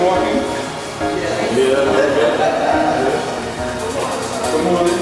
morning. Yeah. yeah.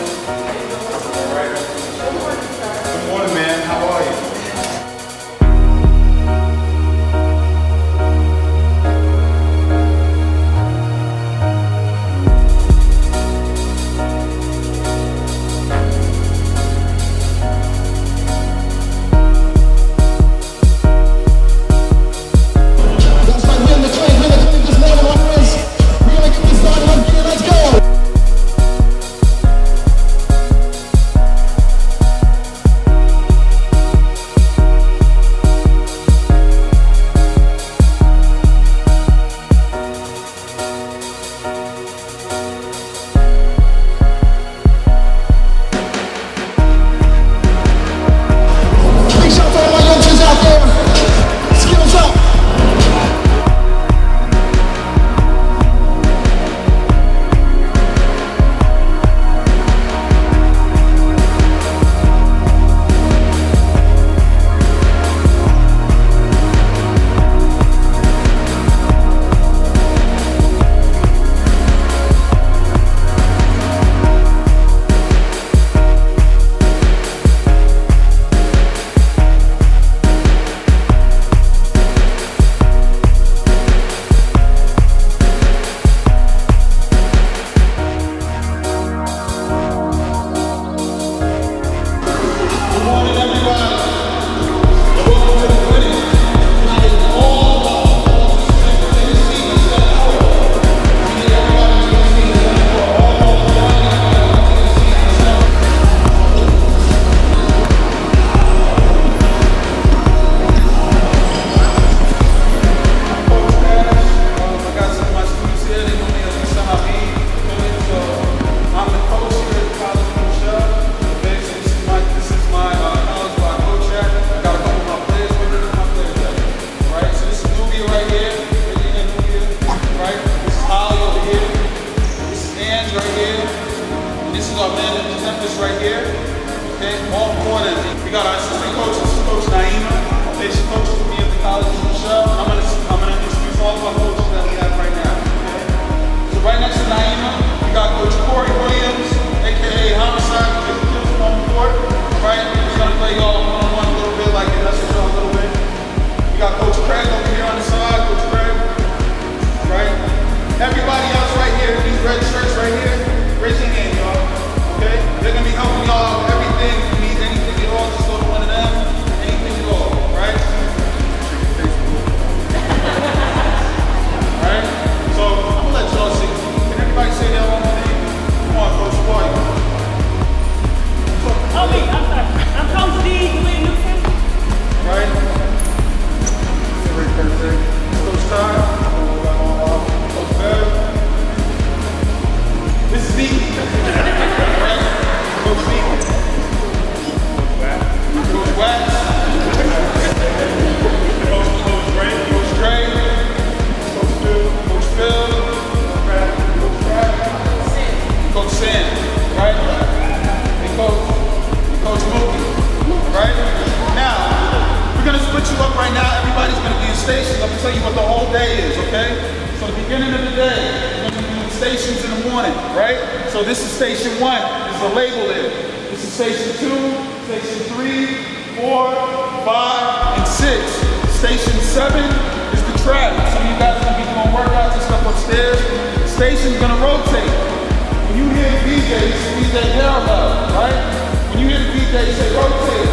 all corners. We got our assistant coach, assistant coach Naima, station one, is the label there. This is station two, station three, four, five, and six. Station seven is the track. Some of you guys are gonna be doing workouts and stuff upstairs. Station's gonna rotate. When you hear the DJ, this is DJ Download, right? When you hear the DJ say rotate,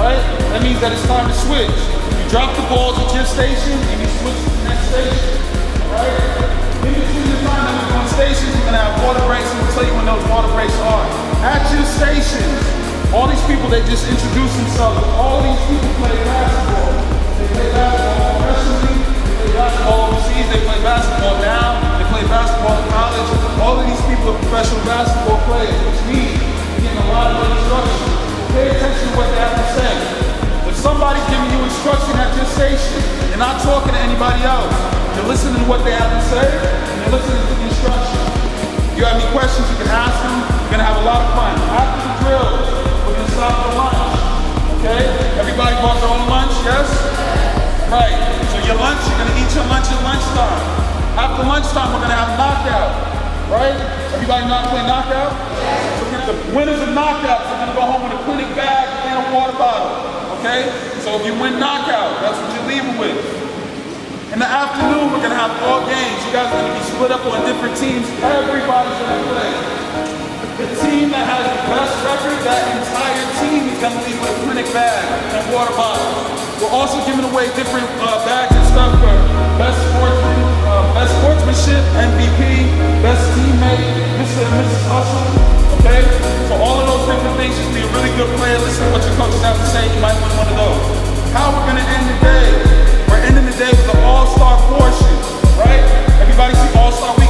right? That means that it's time to switch. You drop the balls at your station and you switch to the next station. You can choose your time. You can stations, We're gonna have water breaks, and we'll tell you when those water breaks are. At your stations, all these people that just introduced themselves, all these people play basketball. They play basketball professionally, they play basketball overseas, they play basketball now, they play basketball in college. All of these people are professional basketball players, which means lunch at lunchtime. After lunchtime, we're gonna have knockout, right? Everybody not playing knockout? So gonna, the winners of knockouts are gonna go home with a clinic bag and a water bottle, okay? So if you win knockout, that's what you're leaving with. In the afternoon, we're gonna have all games. You guys are gonna be split up on different teams. Everybody's gonna play. The team that has the best record, that entire team is gonna leave with a clinic bag and water bottle. We're also giving away different uh, bags and stuff for best sportsman, uh, best sportsmanship, MVP, best teammate, Mr. and Mrs. Hustle. Okay? So all of those different things just be a really good player. Listen to what your coaches have to say. You might win one of those. How we're gonna end the day? We're ending the day with an all-star portion, right? Everybody see All-Star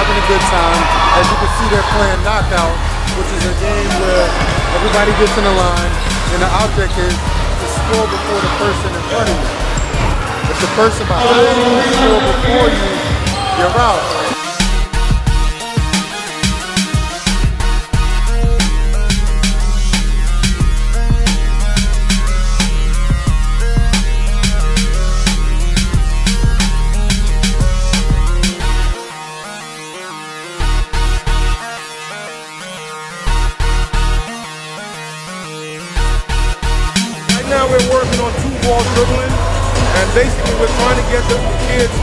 having a good time. As you can see, they're playing knockout, which is a game where everybody gets in a line, and the object is to score before the person in front of you. If the person behind you score before you, you're out. Basically we're trying to get the kids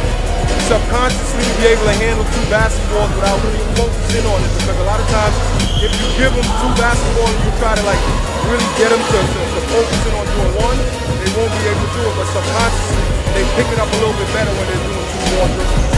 subconsciously to be able to handle two basketballs without really focusing on it. Because a lot of times, if you give them two basketballs and you try to like really get them to, to, to focusing on doing one, they won't be able to do it. But subconsciously, they pick it up a little bit better when they're doing two dribbling.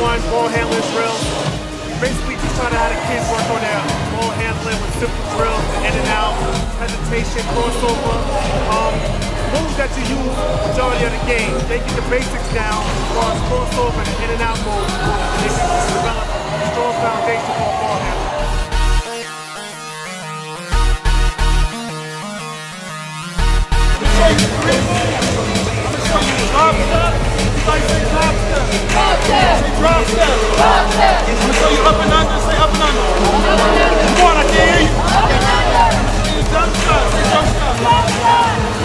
One, ball handling drill. Basically just trying to have the kids work on their ball handling with simple drills, in and out, hesitation, crossover. Um, moves that you use majority of the game. They get the basics down as far as crossover and in and out moves. They can develop a strong foundation for ball handling. Drop step. Like say drop step. Say drop step. I'm gonna show you up and under. Say up and under. Come on, I can't hear you. Say jump shot. Say jump shot.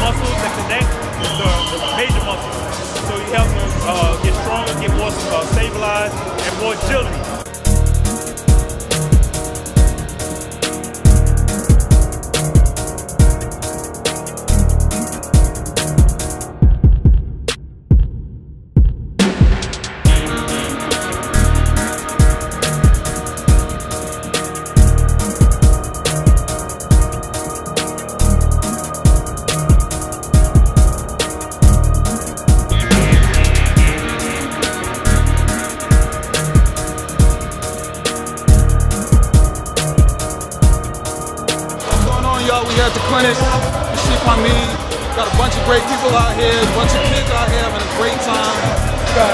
muscles that connect with the, the major muscles. So you help them uh, get stronger, get more uh, stabilized, and more agility. A bunch of kids out here having a great time. Got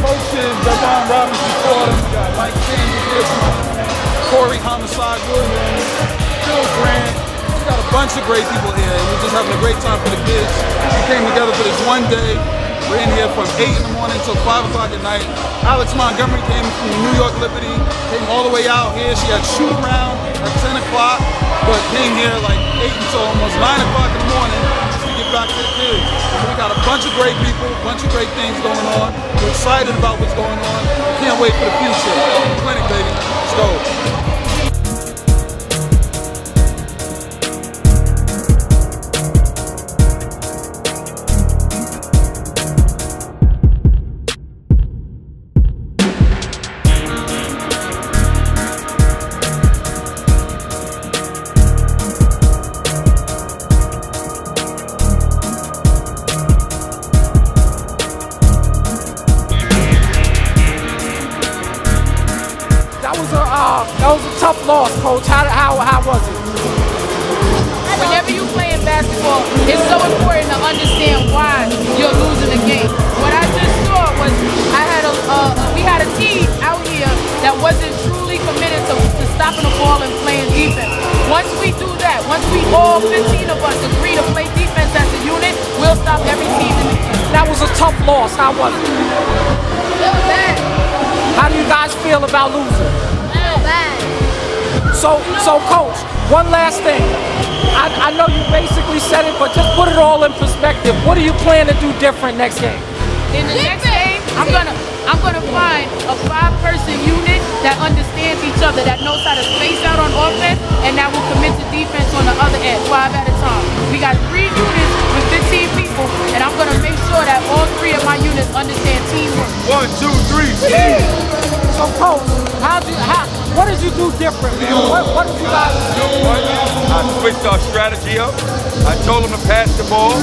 coaches, Javon Robinson we got Mike Sanders here, Corey Homicide Williams, Phil Grant. We got a bunch of great people here, we're just having a great time for the kids. We came together for this one day. We're in here from 8 in the morning until 5 o'clock at night. Alex Montgomery came from New York Liberty, came all the way out here. She had shoot around at 10 o'clock, but came here like 8 until almost 9 o'clock in the morning kids. So we got a bunch of great people, a bunch of great things going on. We're excited about what's going on. Can't wait for the future. Clinic, baby. Let's go. How do you guys feel about losing? Bad. So so coach, one last thing. I, I know you basically said it, but just put it all in perspective. What do you plan to do different next game? In the next game, I'm gonna I'm gonna find a five-person unit that understands each other, that knows how to space out on offense, and that will commit to defense on the other end, five at a time. We got three units with 15 people, and I'm gonna make sure that all three of my units understand teamwork. One, two, three. So coach, how do how what did you do differently? What, what did you guys do? I switched our strategy up. I told them to pass the ball.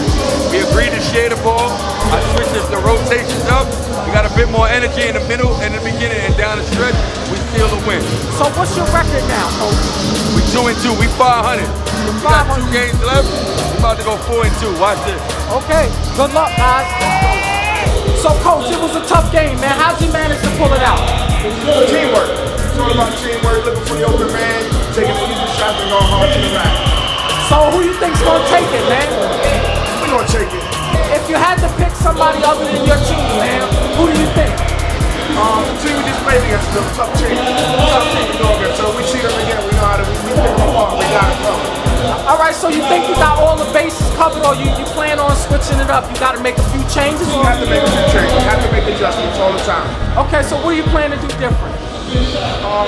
We agreed to share the ball. I switched the rotations up. We got a bit more energy in the middle and the beginning and down the stretch. We seal the win. So what's your record now, coach? We two and two. We 500. We got two games left. We about to go four and two. Watch this. Okay, good luck, guys. So, coach, it was a tough game, man. How'd you manage to pull it out? Teamwork. It's all about teamwork, looking for the open man, taking the easy shots and going hard to the rack. So, who you think's gonna take it, man? We gonna take it. If you had to pick somebody other than your team, man, who do you think? Um, the we just played against is a tough team. Tough team go against. So we see them again, we know how to, we, we pick them apart, we got it covered. All right, so you think you got all the bases covered, or you, you plan on switching it up? You got to make a few changes. You have to make a few changes, we have to make adjustments all the time. Okay, so what do you plan to do different? Um,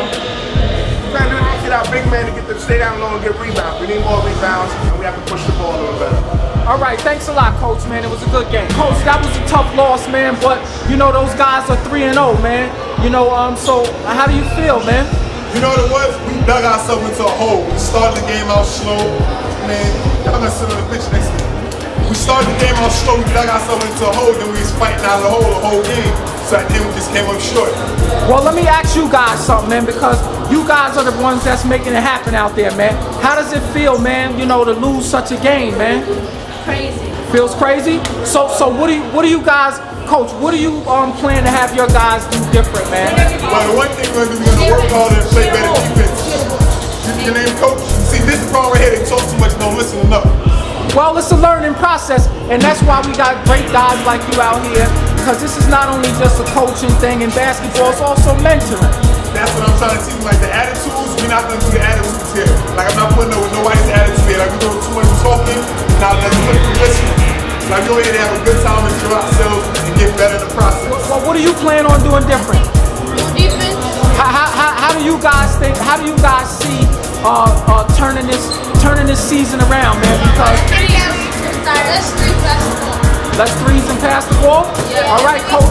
trying to get our big man to get them stay down low and get rebounds. We need more rebounds, and we have to push the ball a little better. All right, thanks a lot, coach. Man, it was a good game. Coach, that was a tough loss, man. But you know those guys are three and zero, man. You know, um, so how do you feel, man? You know what it was? We dug ourselves into a hole. We started the game out slow. Man, y'all gonna sit on the pitch next to. We started the game out slow, we dug ourselves into a hole, then we was fighting out of the hole the whole game. So the end we just came up short. Well, let me ask you guys something, man, because you guys are the ones that's making it happen out there, man. How does it feel, man? You know, to lose such a game, man. Crazy. Feels crazy. So, so what do you, what do you guys, coach? What do you um plan to have your guys do different, man? Well, the one thing we're gonna do, we're gonna work harder and play better defense. Your name, coach? See, this is the problem right here. They talk too much, don't listen enough. Well, it's a learning process, and that's why we got great guys like you out here. Because this is not only just a coaching thing in basketball, it's also mentoring. That's what I'm trying to teach them. Like the attitudes, we're not gonna do the attitudes here. Like I'm not putting up with nobody's attitude. Like we're doing too much talking, not letting them listen. Like we go here to have a good time, enjoy ourselves, and get better in the process. Well, what do you plan on doing different? Defense. How, how, how, how do you guys think? How do you guys see uh, uh, turning this turning this season around, man? Because Let's three basketball. let's threes and pass the ball. All right, coach.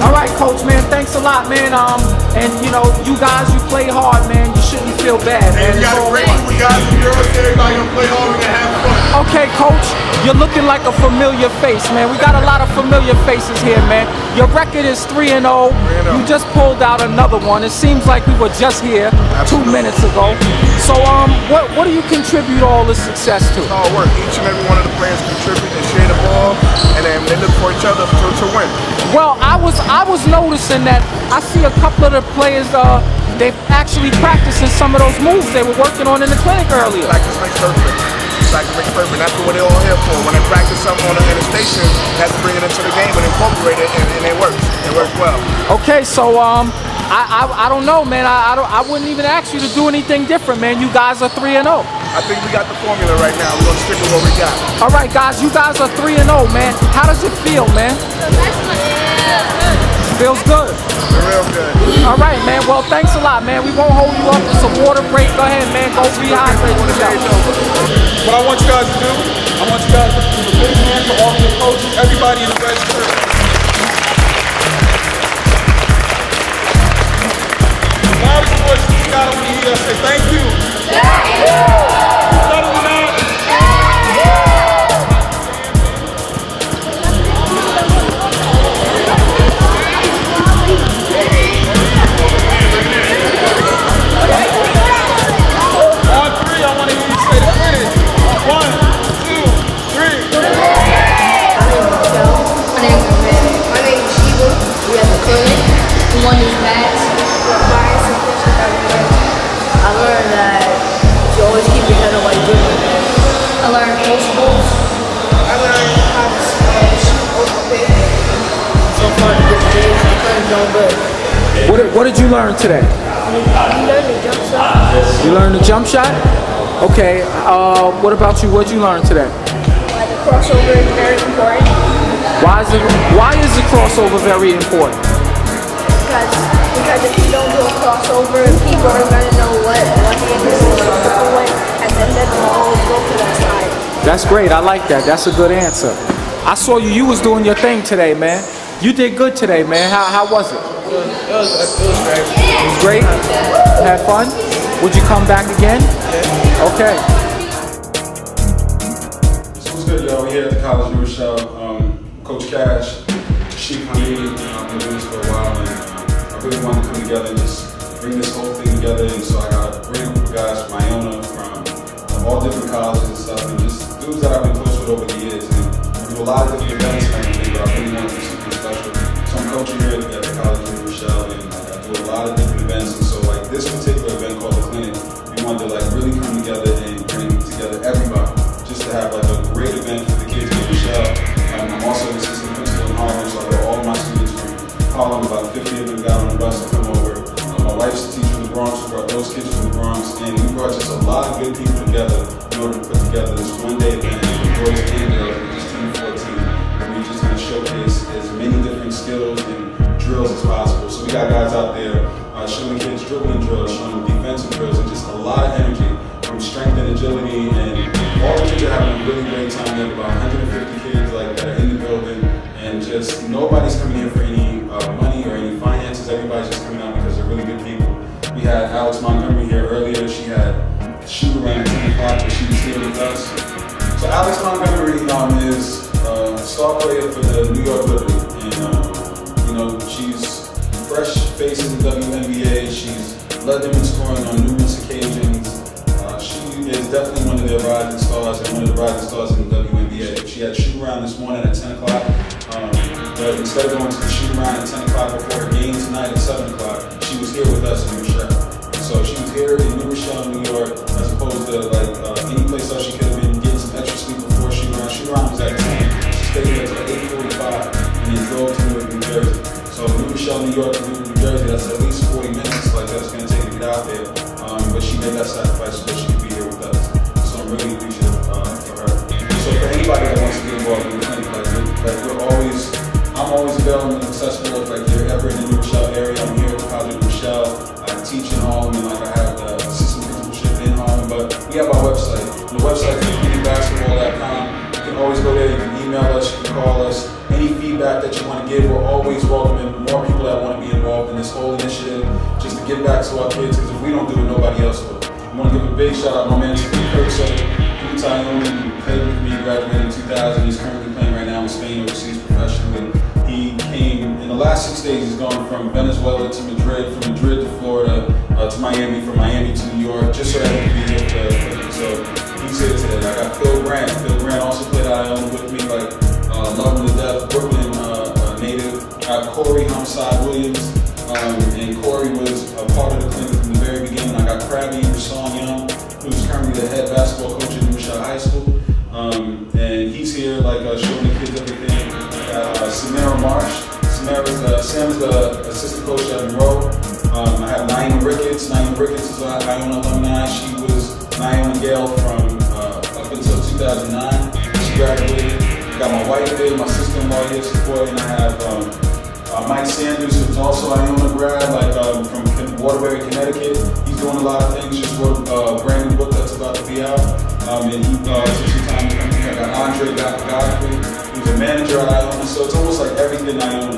All right, coach, man. Thanks a lot, man. Um, and you know, you guys, you play hard, man. You shouldn't feel bad, man. And we got a all great fun. group guys and girls. Everybody gonna play hard. We gonna have fun. Okay, coach, you're looking like a familiar face, man. We got a lot of familiar faces here, man. Your record is 3 and 0. You just pulled out another one. It seems like we were just here 2 minutes ago. So um what what do you contribute all this success to? hard work. Each and every one of the players contribute and share the ball, and then they look for each other to, to win. Well, I was I was noticing that I see a couple of the players uh they've actually practicing some of those moves they were working on in the clinic earlier. Practice makes perfect. Practice makes perfect. That's what they're all here for. When they practice something on the, in the station, they have to bring it into the game and incorporate it, and, and it works. It works well. Okay, so um, I, I I don't know, man. I I, don't, I wouldn't even ask you to do anything different, man. You guys are three and zero. I think we got the formula right now. We're gonna stick with what we got. All right, guys, you guys are three and zero, man. How does it feel, man? Feels good. Real good. All right, man. Well, thanks a lot, man. We won't hold you up. It's a water break. Go ahead, man. Go rehydrate yourself. What I want you guys to do, I want you guys to give a big hand to all your coaches, everybody in the red shirt. Loudest voice you got over here, say thank you. Better than I'm kind of doing good. What did, what did you learn today? You learned the jump shot. You learned the jump shot. Okay. Uh, what about you? What did you learn today? Why the crossover is very important. Why is it Why is the crossover very important? Because, because if you don't do a crossover, people are going to know what, hand this is and then they're going to always go to that side. That's great. I like that. That's a good answer. I saw you. You was doing your thing today, man. You did good today, man. How, how was it? It was, it was great. It was great. Had fun. Would you come back again? Okay. So what's good, y'all? We're here at the College of Rochelle. Um, Coach Cash, Sheik Hameed, you know, I've been doing this for a while, and uh, I really wanted to come together and just bring this whole thing together. And so I got a great group of guys from Iona, from uh, all different colleges and stuff, and just dudes that I've been close with over the years. And we do a lot of different events and everything, but I really want to do something special. Coaching here at the College of Rochelle, and like, I do a lot of different events. And so like this particular event called the Clinic, we wanted to like really come together and bring together everybody just to have like a great event for the star player for the New York Liberty, and um, you know she's fresh face in the WNBA. She's led them in scoring on numerous occasions. Uh, she is definitely one of their rising stars and one of the rising stars in the WNBA. She had shoot around this morning at 10 o'clock, um, but instead of going to the shoot around at 10 o'clock before her game tonight at 7 o'clock, she was here with us in New Rochelle. So she was here in New Rochelle, New York, as opposed to like uh, any place else she could have been getting some extra sleep before shoot around. Shoot around was at stadium at 8:45 and it's Dogs, Newark, New Jersey. So if we were showing New York to Newark, New Jersey, that's at least 40 minutes like that's gonna take to get out there. Um, but she made that sacrifice so she could be here with us. So I'm really appreciative uh, for her. So for anybody that wants to get involved in the clinic, like, like we're always, I'm always available and accessible call us. Any feedback that you want to give, we're always welcoming more people that want to be involved in this whole initiative, just to give back to our kids. Because if we don't do it, nobody else will. I want to give a big shout out to my man Steve Kirksey. He played with me, graduated in 2000. He's currently playing right now in Spain overseas professionally. He came in the last six days. He's gone from Venezuela to Madrid, from Madrid to Florida uh, to Miami, from Miami to New York, just so that he could be here for, for. So he's here today. I got Phil Grant. Phil Grant also played Iona with me, like uh, love to death, Brooklyn uh, native. Got Corey Homicide Williams, um, and Corey was a part of the clinic from the very beginning. I got Krabby Rashawn Young, who's currently the head basketball coach at New Shot High School. Um, and he's here, like, uh, showing the kids everything. Uh, Samara Marsh. Samara's, uh, Sam's the assistant coach at Monroe. Um, I have Naima Ricketts. Naima Ricketts is an Iona alumni. She was Iona Gael from uh, up until 2009. She graduated. I got my wife here, my sister-in-law here supporting. I have um, uh, Mike Sanders, who's also Iona grad, like um, from Waterbury, Connecticut. He's doing a lot of things. Just wrote a brand new book that's about to be out. Um, and he uh, time. I got Andre Godfrey, who's a manager at Iona. So it's almost like everything Iona.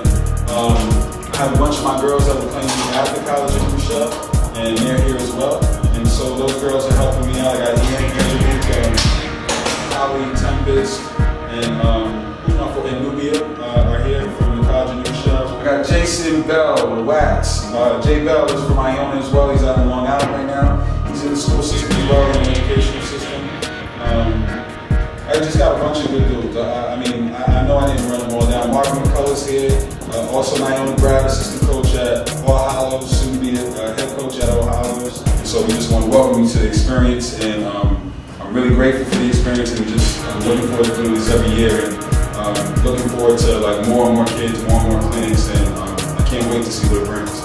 Um, I have a bunch of my girls that were playing after college in Rochelle, and they're here as well. And so those girls are helping me out. I got Ian Angelique, um, Holly Tempest, and um, and Nubia uh, are here from the college in New Rochelle. I got Jason Bell, Wax. Uh, Jay Bell is from Iona as well. He's out in Long Island right now. He's in the school system as well, in the educational system. Um, I just got a bunch of good dudes. I, I mean, I, I, know I didn't run them all down. Marvin McCullough's here, uh, also Iona grad assistant coach at All Hallows, soon to be uh, head coach at All Hallows. So we just want to welcome you to the experience, and um, I'm really grateful for the experience, and just I'm looking forward to doing this every year, and um, looking forward to like more and more kids, more and more clinics, and um, I can't wait to see what it brings.